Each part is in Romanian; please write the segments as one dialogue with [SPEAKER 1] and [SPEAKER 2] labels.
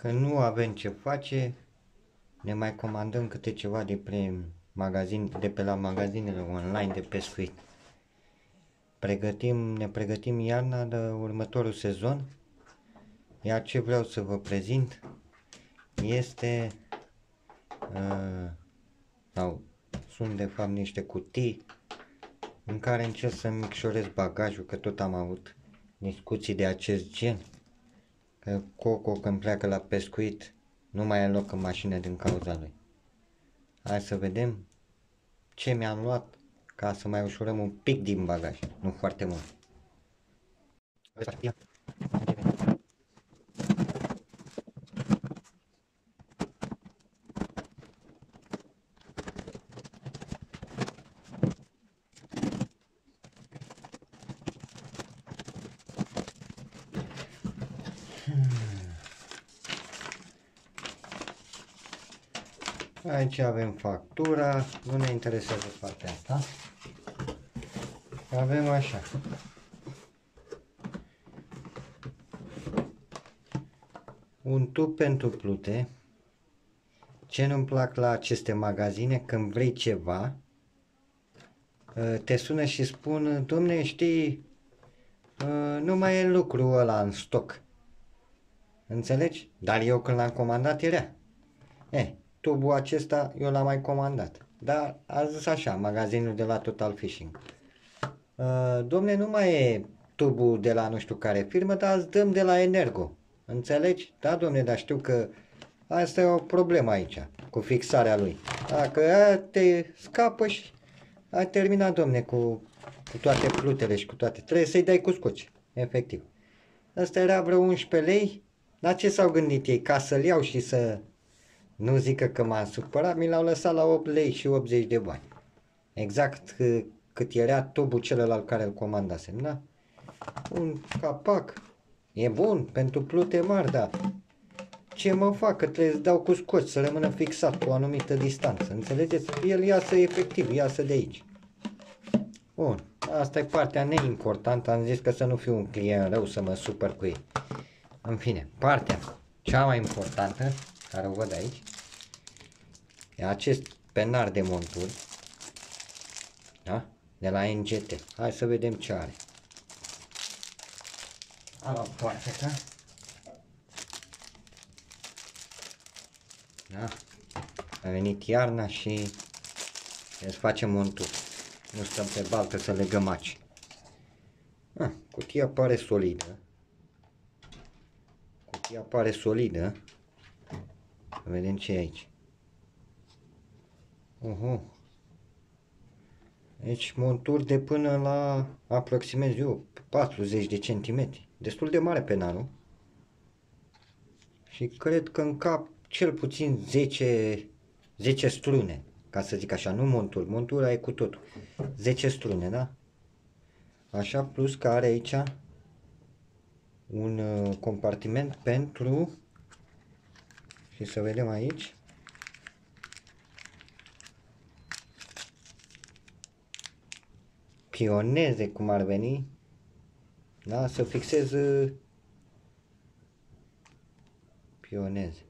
[SPEAKER 1] că nu avem ce face, ne mai comandăm câte ceva de pe, magazin, de pe la magazinele online de pescuit. Pregătim, ne pregătim iarna de următorul sezon, iar ce vreau să vă prezint este uh, sau sunt de fapt niște cutii în care încerc să micșorez bagajul, că tot am avut discuții de acest gen. Că Coco când pleacă la pescuit nu mai e loc în mașină din cauza lui. Hai să vedem ce mi-am luat ca să mai ușurăm un pic din bagaj, nu foarte mult. Aici avem factura, nu ne interesează partea asta. Avem așa. Un tub pentru plute. Ce nu-mi plac la aceste magazine, când vrei ceva, ă, te sună și spun, domne, știi, ă, nu mai e lucru ăla în stoc. Înțelegi? Dar eu când l-am comandat era. Eh, tubul acesta eu l-am mai comandat. Dar a zis așa, magazinul de la Total Fishing. Uh, domne, nu mai e tubul de la nu știu care firmă, dar îți dăm de la Energo. Înțelegi? Da, domne, dar știu că asta e o problemă aici, cu fixarea lui. Dacă te scapă și ai terminat, domne, cu, cu toate plutele și cu toate. Trebuie să-i dai cu scoci, efectiv. Asta era vreo 11 lei. La ce s-au gândit ei? Ca să-l iau și să nu zică că m-a supărat, mi l-au lăsat la 8 lei și 80 de bani. Exact cât era tubul celălalt care îl comandasem, da? Un capac, e bun pentru plute mari, da. Ce mă fac? Că trebuie să dau cu scoci, să rămână fixat cu o anumită distanță, înțelegeți? El iasă efectiv, iasă de aici. Bun, asta e partea neimportantă, am zis că să nu fiu un client rău să mă supăr cu ei. În fine, partea cea mai importantă, care o văd aici, e acest penar de monturi, da? De la NGT. Hai să vedem ce are. Am luat poarteca. Da? A venit iarna și să facem monturi. Nu stăm pe baltă să legăm maci. Ah, cutia pare solidă. Cutia pare solidă. Vedem ce e aici. Uhu. Deci monturi de până la aproximativ eu, 40 de centimetri. Destul de mare penalul. Și cred că în cap cel puțin 10, 10 strune, ca să zic așa, nu monturi, montura e cu totul. 10 strune, da? Așa, plus că are aici un uh, compartiment pentru și să vedem aici pioneze cum ar veni. Da? să fixez uh, șpioneze.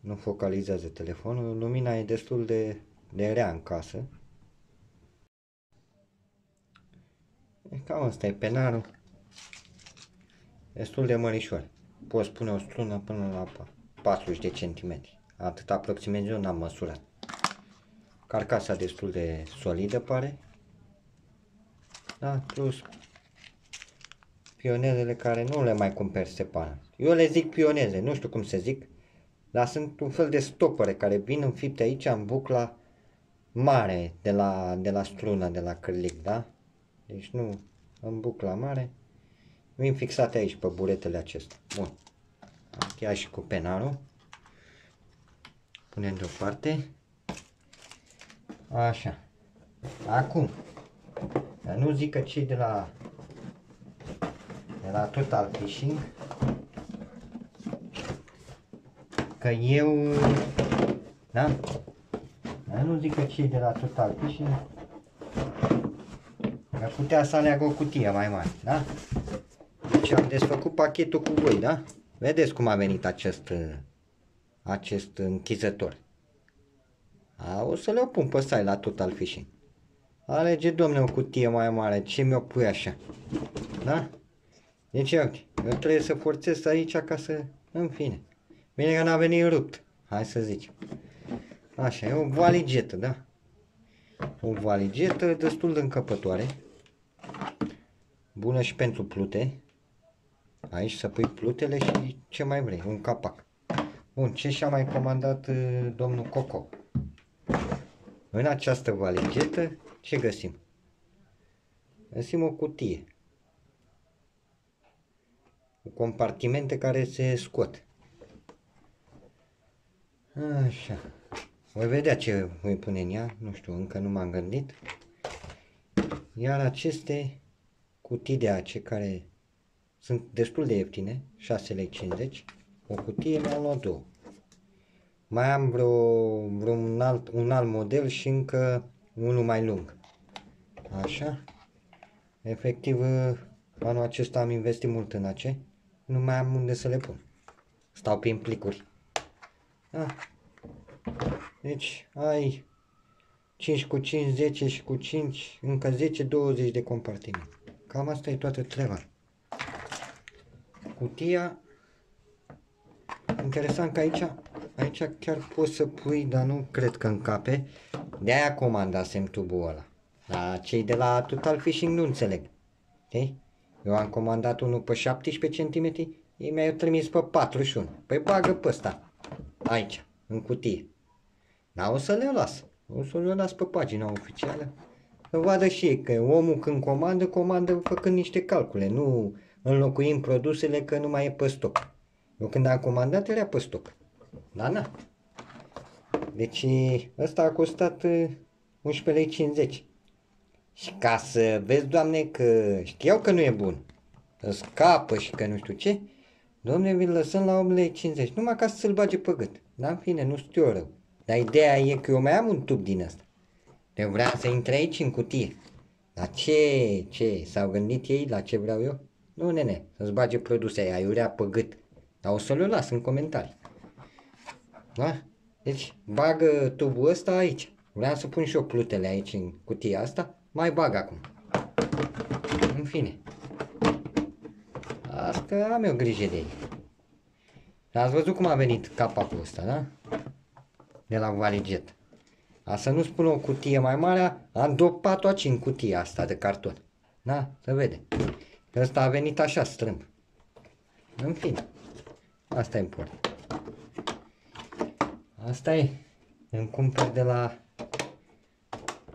[SPEAKER 1] Nu focalizează telefonul lumina e destul de, de rea în casă. Cam asta e penarul. Destul de mărișor. Poți pune o strună până la 40 de centimetri. Atât aproximativ n-am măsurat Carcasa destul de solidă pare. Da, plus pionezele care nu le mai cumperi separat. Eu le zic pioneze, nu știu cum se zic, dar sunt un fel de stopere care vin înfipte aici în bucla mare de la, de la strună, de la cârlic, da? Deci nu în bucla mare. Vin fixate aici pe buretele acestea. Bun. Am chiar și cu penarul. Punem deoparte. Așa. Acum, nu zic că cei de la de la Total Fishing că eu da? Dar nu zic că cei de la Total Fishing ar putea să aleagă o cutie mai mare, da? Deci am desfăcut pachetul cu voi, da? Vedeți cum a venit acest, acest închizător. A, o să le pun pe site la Total Fishing. Alege, domne, o cutie mai mare. Ce mi-o pui așa? Da? Deci, uite, eu trebuie să forțez aici ca să... În fine. Bine că n-a venit rupt. Hai să zicem. Așa, e o valigetă, da? O valigetă destul de încăpătoare. Bună și pentru plute. Aici să pui plutele și ce mai vrei, un capac. Bun, ce și-a mai comandat uh, domnul Coco? În această valigetă, ce găsim? Găsim o cutie. Cu compartimente care se scot. Așa. Voi vedea ce voi pune în ea, nu știu, încă nu m-am gândit. Iar aceste cutii de ace care sunt destul de ieftine, 6,50 lei, o cutie mi-am luat două. Mai am vreo, vreo un, alt, un alt model și încă unul mai lung. Așa. Efectiv, anul acesta am investit mult în ace. Nu mai am unde să le pun. Stau prin plicuri. Da. Deci ai 5 cu 5, 10 și cu 5, încă 10, 20 de compartimente. Cam asta e toată treaba. Cutia, interesant că aici, aici chiar poți să pui, dar nu cred că încape. De-aia comandasem tubul ăla. Dar cei de la Total Fishing nu înțeleg. Știi? Eu am comandat unul pe 17 cm, ei mi-au trimis pe 41. Păi bagă pe ăsta. Aici, în cutie. Dar o să le las. O să le las pe pagina oficială. Să vadă și ei că omul când comandă, comandă făcând niște calcule. Nu înlocuim produsele că nu mai e pe stoc. Eu când am comandat era pe stoc. Da, da. Deci ăsta a costat 11,50 lei. Și ca să vezi, Doamne, că știau că nu e bun, scapă și că nu știu ce, Doamne, vi-l lăsăm la 8,50 lei, numai ca să-l bage pe gât. Da, în fine, nu știu eu rău. Dar ideea e că eu mai am un tub din ăsta. Eu vreau să intre aici în cutie. La ce, ce, s-au gândit ei la ce vreau eu? Nu, nene, să-ți bage produse aia, iurea pe gât. Dar o să le las în comentarii. Da? Deci, bagă tubul ăsta aici. Vreau să pun și eu plutele aici în cutia asta. Mai bag acum. În fine. Asta am eu grijă de ei. Ați văzut cum a venit capacul ăsta, da? De la Valiget. A să nu spun o cutie mai mare, am dopat-o aici în cutia asta de carton. Da? Să vede. Ăsta a venit așa strâmb. În fine. Asta e important. Asta e. Îmi cumpăr de la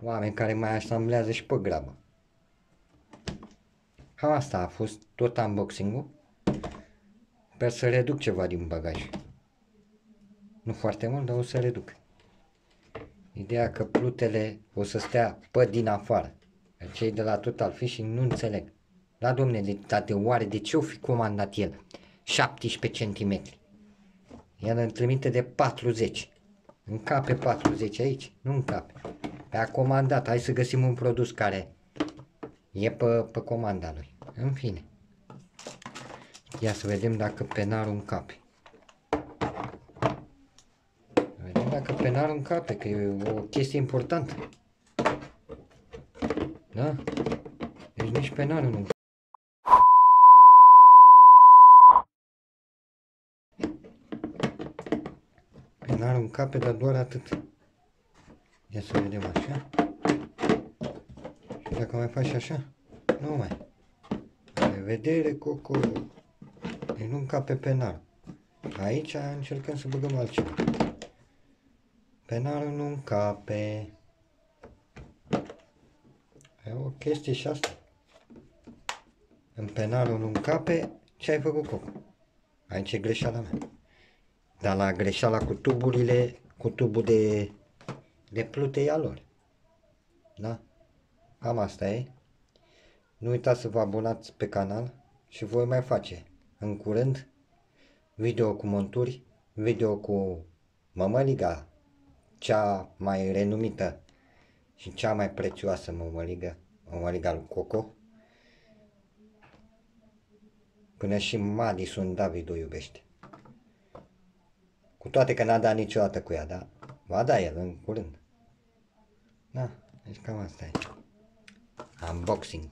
[SPEAKER 1] oameni care mai asamblează și pe grabă. Cam asta a fost tot unboxing-ul. Sper să reduc ceva din bagaj. Nu foarte mult, dar o să reduc. Ideea că plutele o să stea pe din afară. Cei de la Total Fishing nu înțeleg. Da, domne, de, dar de oare de ce o fi comandat el 17 cm? El îmi trimite de 40. Încape 40 aici? Nu încape. Pe a comandat, hai să găsim un produs care e pe, pe comanda lui. În fine. Ia să vedem dacă penarul încape. Vedem dacă penarul încape, că e o chestie importantă. Da? Deci nici penarul nu Penarul încape, dar doar atât. Ia să vedem așa. Și dacă mai faci așa, nu mai. Revedere, Coco. Deci nu încape penal. Aici încercăm să băgăm altceva. Penalul nu încape. E o chestie și asta. În penalul nu încape, ce ai făcut, Coco? Aici e greșeala mea. Dar la greșeala cu tuburile, cu tubul de de pluteia lor. Da? Cam asta e. Nu uitați să vă abonați pe canal și voi mai face în curând video cu monturi, video cu mămăliga, cea mai renumită și cea mai prețioasă mămăligă, mămăliga lui Coco, Până și Madison David o iubește. Cu toate că n-a dat niciodată cu ea, da? Va da el în curând. Da, deci cam asta e. Unboxing.